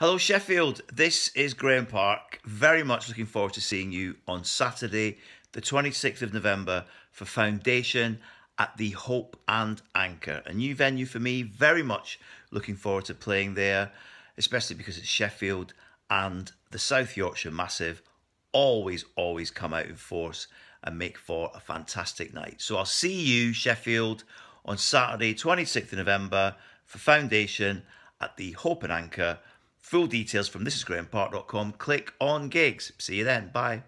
Hello, Sheffield. This is Graeme Park. Very much looking forward to seeing you on Saturday, the 26th of November, for Foundation at the Hope and Anchor. A new venue for me. Very much looking forward to playing there, especially because it's Sheffield and the South Yorkshire Massive always, always come out in force and make for a fantastic night. So I'll see you, Sheffield, on Saturday, 26th of November, for Foundation at the Hope and Anchor. Full details from thisisgraemepark.com. Click on gigs. See you then. Bye.